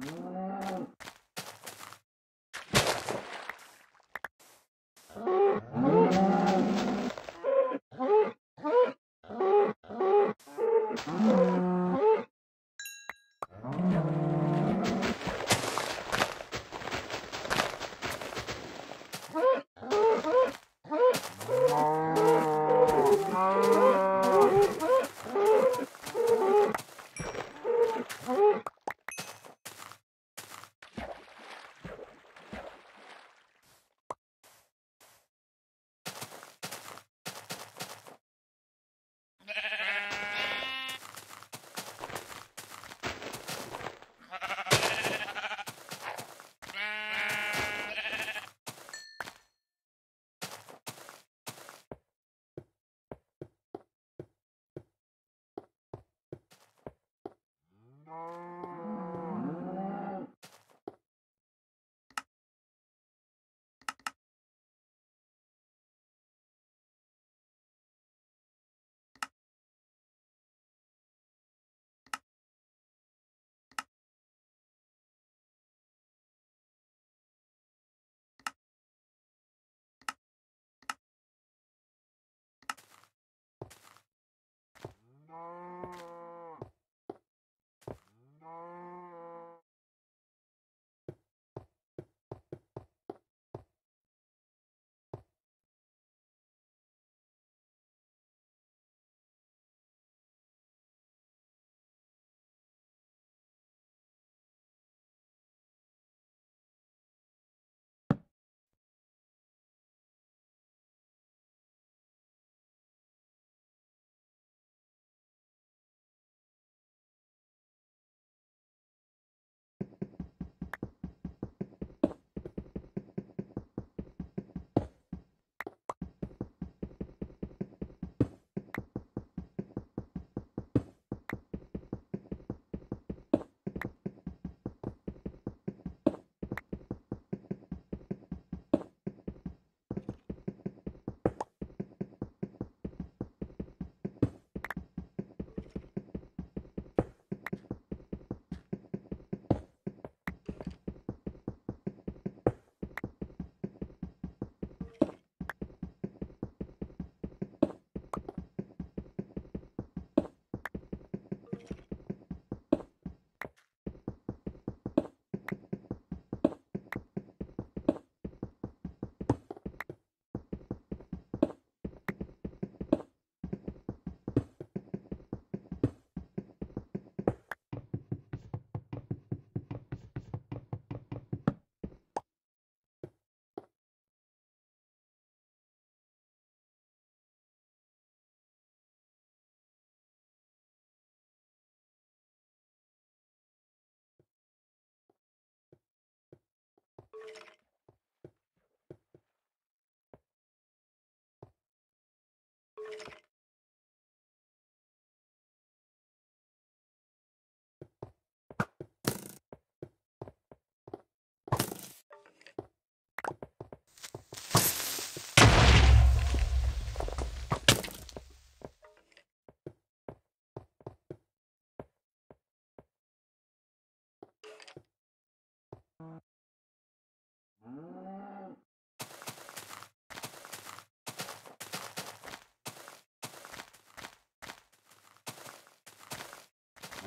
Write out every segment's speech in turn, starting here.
Mm. Mm-hmm.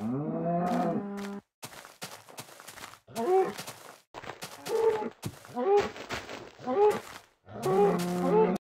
Mm.